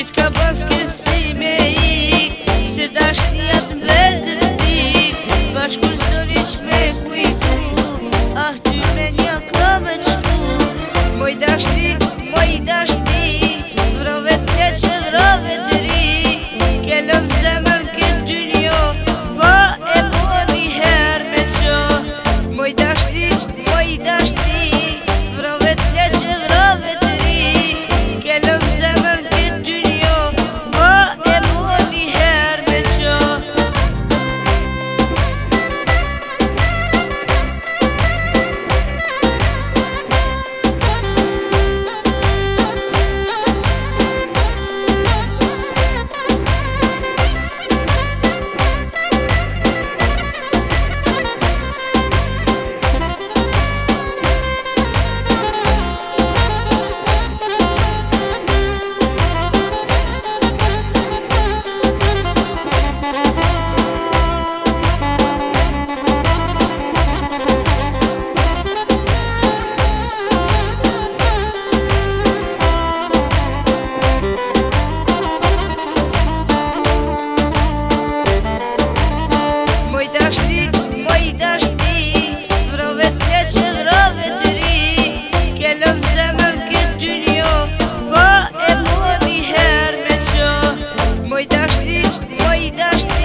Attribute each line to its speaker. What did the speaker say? Speaker 1: I t'ka bëske me i Se da shti atë me të t'ik Vash kërë që me ku i ku Ah, ty me një kërë me që Moj da shti cuidando.